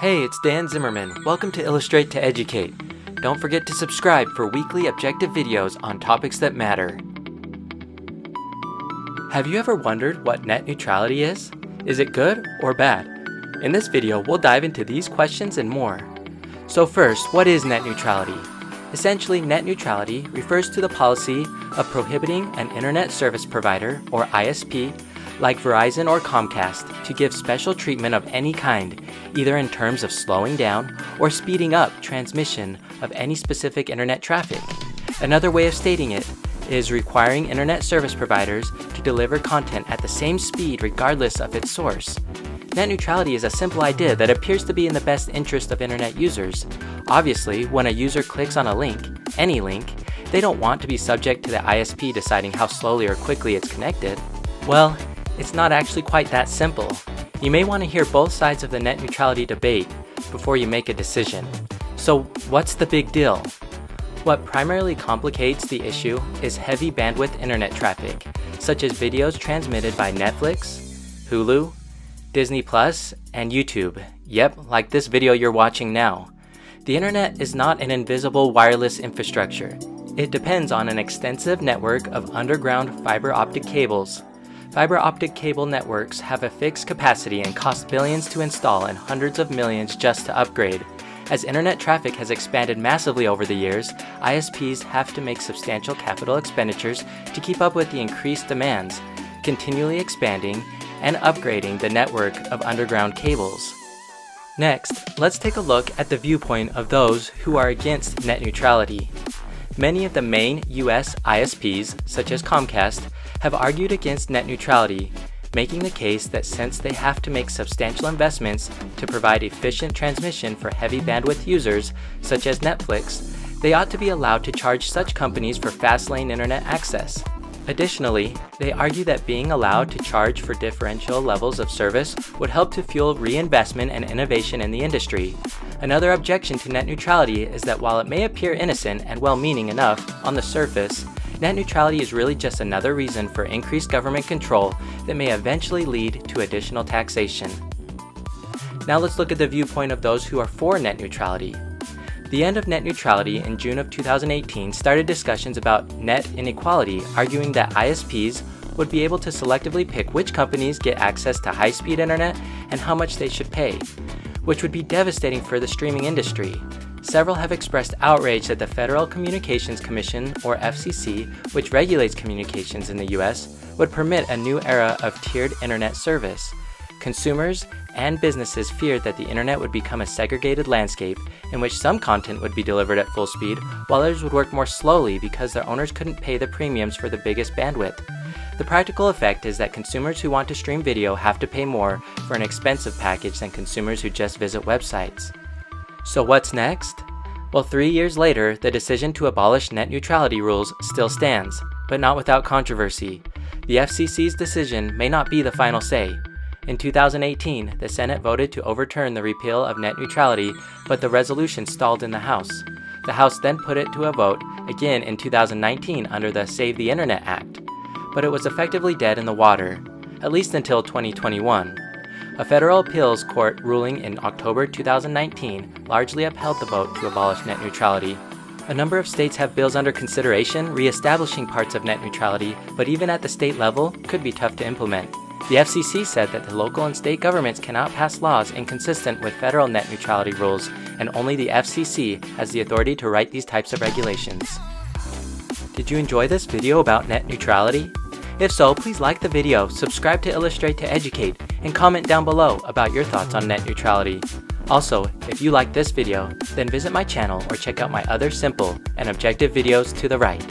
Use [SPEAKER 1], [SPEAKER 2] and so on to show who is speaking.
[SPEAKER 1] Hey, it's Dan Zimmerman. Welcome to Illustrate to Educate. Don't forget to subscribe for weekly objective videos on topics that matter. Have you ever wondered what net neutrality is? Is it good or bad? In this video, we'll dive into these questions and more. So first, what is net neutrality? Essentially, net neutrality refers to the policy of prohibiting an internet service provider, or ISP, like Verizon or Comcast, to give special treatment of any kind, either in terms of slowing down or speeding up transmission of any specific internet traffic. Another way of stating it is requiring internet service providers to deliver content at the same speed regardless of its source. Net neutrality is a simple idea that appears to be in the best interest of internet users. Obviously, when a user clicks on a link, any link, they don't want to be subject to the ISP deciding how slowly or quickly it's connected. Well, it's not actually quite that simple. You may want to hear both sides of the net neutrality debate before you make a decision. So, what's the big deal? What primarily complicates the issue is heavy bandwidth internet traffic, such as videos transmitted by Netflix, Hulu, Disney Plus, and YouTube. Yep, like this video you're watching now. The internet is not an invisible wireless infrastructure. It depends on an extensive network of underground fiber optic cables Fiber optic cable networks have a fixed capacity and cost billions to install and hundreds of millions just to upgrade. As internet traffic has expanded massively over the years, ISPs have to make substantial capital expenditures to keep up with the increased demands, continually expanding and upgrading the network of underground cables. Next, let's take a look at the viewpoint of those who are against net neutrality. Many of the main US ISPs, such as Comcast, have argued against net neutrality, making the case that since they have to make substantial investments to provide efficient transmission for heavy bandwidth users, such as Netflix, they ought to be allowed to charge such companies for fast lane internet access. Additionally, they argue that being allowed to charge for differential levels of service would help to fuel reinvestment and innovation in the industry. Another objection to net neutrality is that while it may appear innocent and well meaning enough on the surface, net neutrality is really just another reason for increased government control that may eventually lead to additional taxation. Now let's look at the viewpoint of those who are for net neutrality. The end of net neutrality in June of 2018 started discussions about net inequality, arguing that ISPs would be able to selectively pick which companies get access to high speed internet and how much they should pay, which would be devastating for the streaming industry. Several have expressed outrage that the Federal Communications Commission, or FCC, which regulates communications in the US, would permit a new era of tiered internet service. Consumers and businesses feared that the internet would become a segregated landscape in which some content would be delivered at full speed while others would work more slowly because their owners couldn't pay the premiums for the biggest bandwidth. The practical effect is that consumers who want to stream video have to pay more for an expensive package than consumers who just visit websites. So what's next? Well, three years later, the decision to abolish net neutrality rules still stands, but not without controversy. The FCC's decision may not be the final say. In 2018, the Senate voted to overturn the repeal of net neutrality, but the resolution stalled in the House. The House then put it to a vote again in 2019 under the Save the Internet Act, but it was effectively dead in the water, at least until 2021. A federal appeals court ruling in October 2019 largely upheld the vote to abolish net neutrality. A number of states have bills under consideration re-establishing parts of net neutrality, but even at the state level, could be tough to implement. The FCC said that the local and state governments cannot pass laws inconsistent with federal net neutrality rules, and only the FCC has the authority to write these types of regulations. Did you enjoy this video about net neutrality? If so, please like the video, subscribe to Illustrate to Educate, and comment down below about your thoughts on net neutrality. Also, if you like this video, then visit my channel or check out my other simple and objective videos to the right.